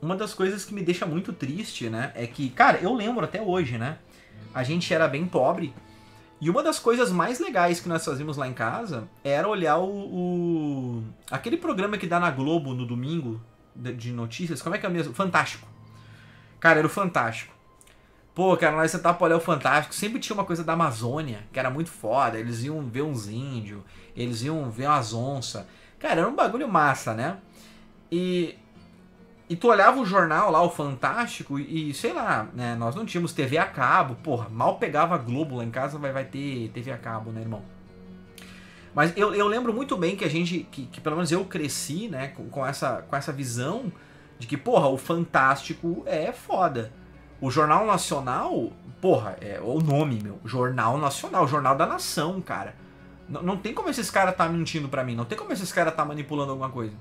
uma das coisas que me deixa muito triste, né? É que, cara, eu lembro até hoje, né? A gente era bem pobre. E uma das coisas mais legais que nós fazíamos lá em casa era olhar o. o aquele programa que dá na Globo no domingo de, de notícias. Como é que é mesmo? Fantástico. Cara, era o Fantástico. Pô, cara, nós sentávamos pra olhar o Fantástico, sempre tinha uma coisa da Amazônia, que era muito foda. Eles iam ver uns índios, eles iam ver umas onças. Cara, era um bagulho massa, né? E e tu olhava o jornal lá, o Fantástico, e, sei lá, né? Nós não tínhamos TV a cabo, porra, mal pegava Globo lá em casa, vai, vai ter TV a cabo, né, irmão? Mas eu, eu lembro muito bem que a gente, que, que pelo menos eu cresci, né, com, com, essa, com essa visão de que, porra, o Fantástico é foda. O Jornal Nacional, porra, é o nome, meu. Jornal Nacional, Jornal da Nação, cara. Não, não tem como esses caras tá mentindo para mim, não tem como esses caras tá manipulando alguma coisa.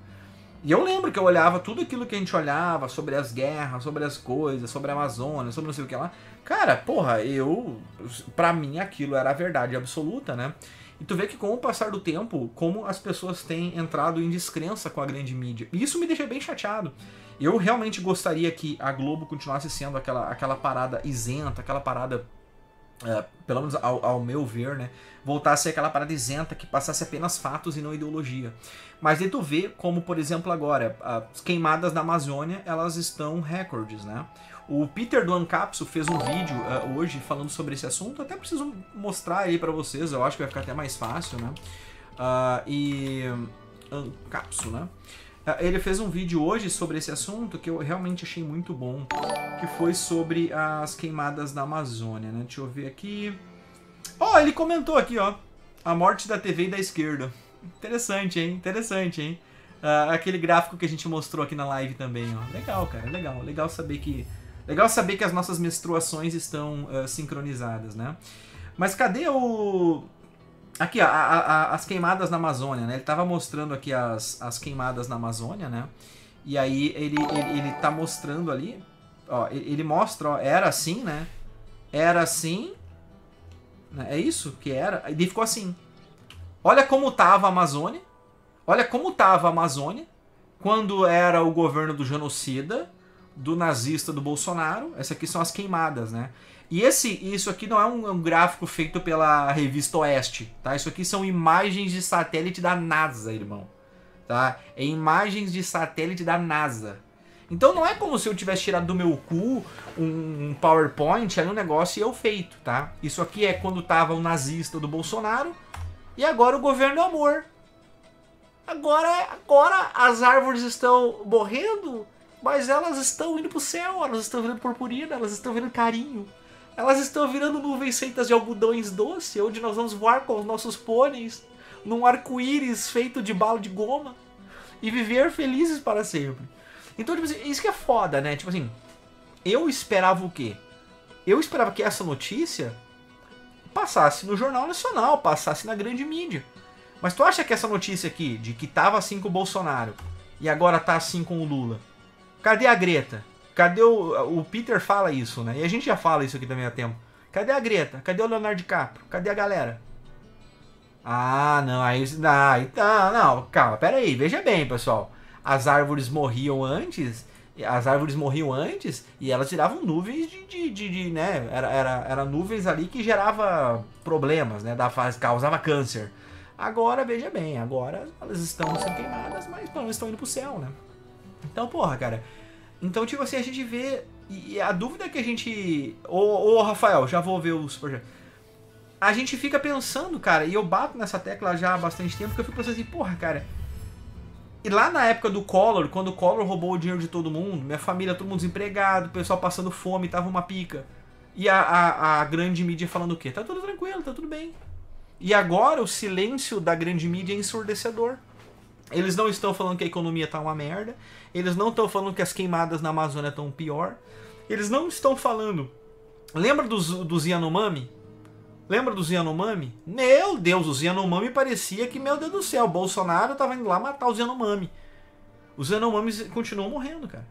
E eu lembro que eu olhava tudo aquilo que a gente olhava sobre as guerras, sobre as coisas, sobre a Amazônia, sobre não sei o que lá. Cara, porra, eu. Pra mim aquilo era a verdade absoluta, né? E tu vê que com o passar do tempo, como as pessoas têm entrado em descrença com a grande mídia. E isso me deixa bem chateado. Eu realmente gostaria que a Globo continuasse sendo aquela, aquela parada isenta, aquela parada Uh, pelo menos ao, ao, meu ver, né, voltasse aquela parada isenta que passasse apenas fatos e não ideologia. Mas aí tu vê como, por exemplo, agora, as queimadas na Amazônia, elas estão recordes, né? O Peter do Ancapso fez um vídeo uh, hoje falando sobre esse assunto, até preciso mostrar aí para vocês, eu acho que vai ficar até mais fácil, né? Uh, e... Ancapso, né? Ele fez um vídeo hoje sobre esse assunto que eu realmente achei muito bom, que foi sobre as queimadas na Amazônia, né? Deixa eu ver aqui. Ó, oh, ele comentou aqui, ó. A morte da TV e da esquerda. Interessante, hein? Interessante, hein? Uh, aquele gráfico que a gente mostrou aqui na live também, ó. Legal, cara, legal. Legal saber que legal saber que as nossas menstruações estão uh, sincronizadas, né? Mas cadê o Aqui, ó, a, a, as queimadas na Amazônia, né? Ele tava mostrando aqui as, as queimadas na Amazônia, né? E aí ele, ele, ele tá mostrando ali, ó, ele mostra, ó, era assim, né? Era assim, né? é isso que era, e ficou assim. Olha como tava a Amazônia, olha como tava a Amazônia quando era o governo do genocida, do nazista do Bolsonaro. Essas aqui são as queimadas, né? E esse, isso aqui não é um, um, gráfico feito pela revista Oeste, tá? Isso aqui são imagens de satélite da NASA, irmão. Tá? É imagens de satélite da NASA. Então não é como se eu tivesse tirado do meu cu um, um PowerPoint, aí um negócio e eu feito, tá? Isso aqui é quando tava o nazista do Bolsonaro e agora o governo do amor. Agora, agora as árvores estão morrendo, mas elas estão indo pro céu, elas estão virando purpurina, elas estão virando carinho. Elas estão virando nuvens feitas de algodões doce, onde nós vamos voar com os nossos pôneis num arco-íris feito de bala de goma e viver felizes para sempre. Então, tipo assim, isso que é foda, né? Tipo assim, eu esperava o quê? Eu esperava que essa notícia passasse no Jornal Nacional, passasse na grande mídia. Mas tu acha que essa notícia aqui, de que tava assim com o Bolsonaro e agora tá assim com o Lula, cadê a Greta? Cadê o. O Peter fala isso, né? E a gente já fala isso aqui também há tempo. Cadê a Greta? Cadê o Leonardo DiCaprio? Cadê a galera? Ah, não, aí. Ah, então, não, calma, pera aí, veja bem, pessoal. As árvores morriam antes. As árvores morriam antes e elas tiravam nuvens de, de, de, de né? Era, era, era nuvens ali que gerava problemas, né? Da fase, causava câncer. Agora, veja bem, agora elas estão sendo queimadas, mas não, estão indo pro céu, né? Então, porra, cara, então, tipo assim, a gente vê. E a dúvida que a gente. Ô, ô Rafael, já vou ver os projetos. A gente fica pensando, cara, e eu bato nessa tecla já há bastante tempo, que eu fico pensando assim, porra, cara. E lá na época do Collor, quando o Collor roubou o dinheiro de todo mundo, minha família, todo mundo desempregado, o pessoal passando fome, tava uma pica. E a, a, a grande mídia falando o quê? Tá tudo tranquilo, tá tudo bem. E agora o silêncio da grande mídia é ensurdecedor. Eles não estão falando que a economia tá uma merda. Eles não estão falando que as queimadas na Amazônia estão pior. Eles não estão falando. Lembra dos, dos Yanomami? Lembra dos Yanomami? Meu Deus, os Yanomami parecia que, meu Deus do céu, Bolsonaro tava indo lá matar os Yanomami. Os Yanomami continuam morrendo, cara.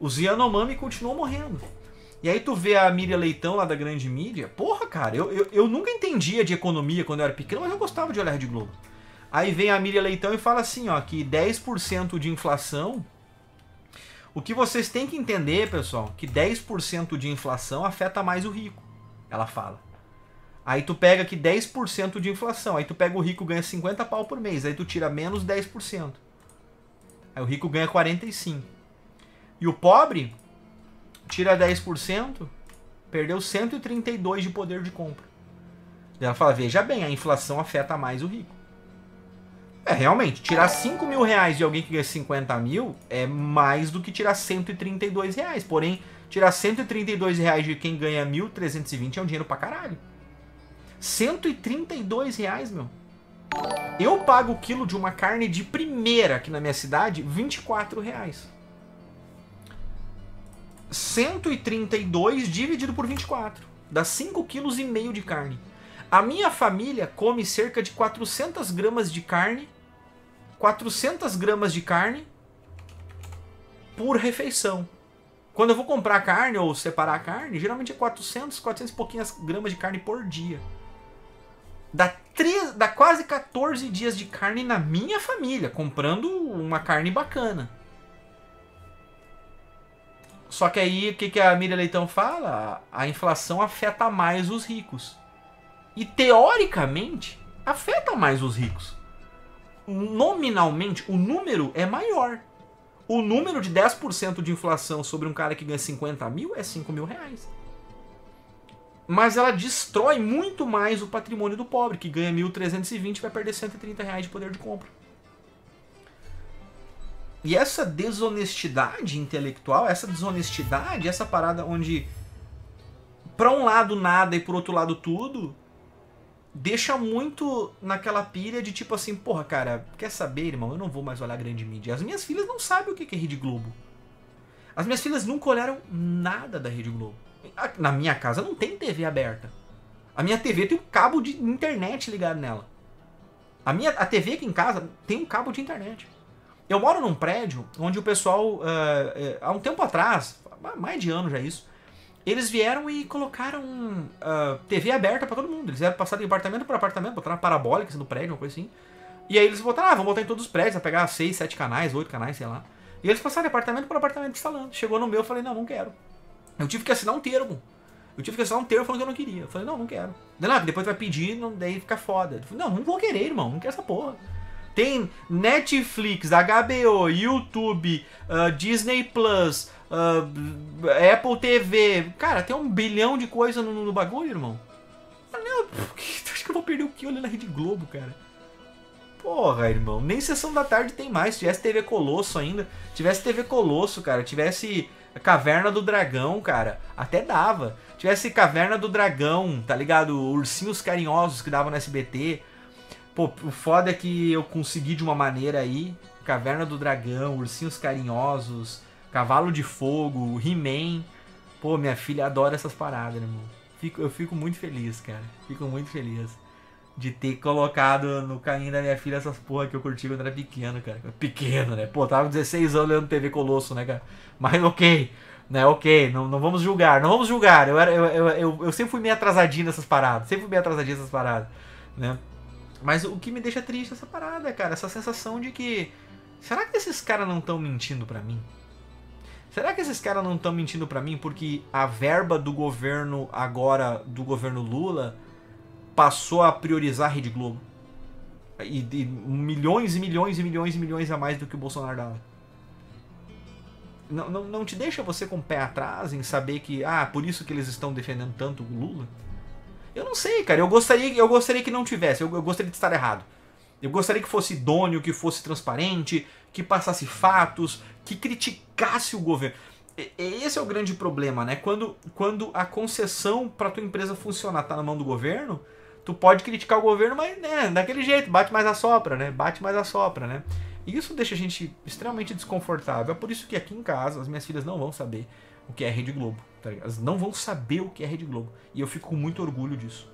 Os Yanomami continuam morrendo. E aí tu vê a Miriam Leitão lá da grande mídia. Porra, cara, eu, eu, eu nunca entendia de economia quando eu era pequeno, mas eu gostava de olhar de Globo. Aí vem a Miriam Leitão e fala assim, ó, que 10% de inflação O que vocês têm que entender, pessoal, que 10% de inflação afeta mais o rico. Ela fala. Aí tu pega que 10% de inflação, aí tu pega o rico ganha 50 pau por mês, aí tu tira menos 10%. Aí o rico ganha 45. E o pobre tira 10%, perdeu 132 de poder de compra. Ela fala, veja bem, a inflação afeta mais o rico. É, realmente, tirar 5 mil reais de alguém que ganha 50 mil é mais do que tirar 132 reais. Porém, tirar 132 reais de quem ganha 1.320 é um dinheiro pra caralho. 132 reais, meu. Eu pago o quilo de uma carne de primeira aqui na minha cidade, 24 reais. 132 dividido por 24. Dá 5,5 kg de carne. A minha família come cerca de 400 gramas de carne. 400 gramas de carne por refeição. Quando eu vou comprar carne ou separar a carne, geralmente é 400, 400 e pouquinhas gramas de carne por dia. Dá, 3, dá quase 14 dias de carne na minha família, comprando uma carne bacana. Só que aí, o que, que a Miriam Leitão fala? A inflação afeta mais os ricos. E teoricamente, afeta mais os ricos. Nominalmente, o número é maior. O número de 10% de inflação sobre um cara que ganha 50 mil é 5 mil reais mas ela destrói muito mais o patrimônio do pobre, que ganha 1.320 e vai perder 130 reais de poder de compra. E essa desonestidade intelectual, essa desonestidade, essa parada onde para um lado nada e por outro lado tudo, deixa muito naquela pilha de tipo assim, porra, cara, quer saber, irmão? Eu não vou mais olhar grande mídia. As minhas filhas não sabem o que é Rede Globo. As minhas filhas nunca olharam nada da Rede Globo. Na minha casa não tem TV aberta. A minha TV tem um cabo de internet ligado nela. A minha a TV aqui em casa tem um cabo de internet. Eu moro num prédio onde o pessoal, uh, uh, há um tempo atrás, mais de ano já isso, eles vieram e colocaram uh, eh, TV aberta para todo mundo. Eles vieram passar de apartamento para apartamento, botaram uma parabólica no prédio, uma coisa assim. E aí eles botaram, ah, vamos botar em todos os prédios, vai pegar seis, sete canais, oito canais, sei lá. E eles passaram de apartamento para apartamento instalando. Chegou no meu, eu falei, não, não quero. Eu tive que assinar um termo. Eu tive que assinar um termo falando que eu não queria. Eu falei, não, não quero. Não, depois vai pedir, não, daí fica foda. Falei, não, não vou querer, irmão. Não quero essa porra. Tem Netflix, HBO, YouTube, uh, Disney Plus, uh, Apple TV. Cara, tem um bilhão de coisa no, no bagulho, irmão. Não, acho que eu vou perder o que olhando na Rede Globo, cara. Porra, irmão. Nem sessão da tarde tem mais. Se tivesse TV Colosso ainda. Tivesse TV Colosso, cara. Tivesse Caverna do Dragão, cara, até dava. Tivesse Caverna do Dragão, tá ligado? Ursinhos Carinhosos que davam no SBT. Pô, o foda é que eu consegui de uma maneira aí. Caverna do Dragão, Ursinhos Carinhosos, Cavalo de Fogo, He-Man. Pô, minha filha adora essas paradas, irmão. Fico, eu fico muito feliz, cara. Fico muito feliz de ter colocado no caminho da minha filha essas porra que eu curti quando era pequeno, cara. Pequeno, né? Pô, tava 16 anos lendo TV Colosso, né, cara? Mas ok, né? Ok, não, não vamos julgar, não vamos julgar. Eu, era, eu, eu, eu, eu sempre fui meio atrasadinho nessas paradas, sempre fui meio atrasadinho nessas paradas, né? Mas o que me deixa triste é essa parada, cara, essa sensação de que. Será que esses caras não estão mentindo para mim? Será que esses caras não estão mentindo para mim porque a verba do governo agora, do governo Lula, passou a priorizar a Rede Globo. E, e, milhões e milhões e milhões e milhões a mais do que o Bolsonaro dava. Não, não, não te deixa você com o pé atrás em saber que, ah, por isso que eles estão defendendo tanto o Lula? Eu não sei, cara. Eu gostaria, eu gostaria que não tivesse. Eu, eu gostaria de estar errado. Eu gostaria que fosse idôneo, que fosse transparente, que passasse fatos, que criticasse o governo. Esse é o grande problema, né? Quando, quando a concessão para tua empresa funcionar tá na mão do governo, tu pode criticar o governo, mas né, daquele jeito, bate mais a sopra, né? Bate mais a sopra, né? E isso deixa a gente extremamente desconfortável. É por isso que aqui em casa as minhas filhas não vão saber o que é Rede Globo. Tá Elas não vão saber o que é Rede Globo. E eu fico com muito orgulho disso.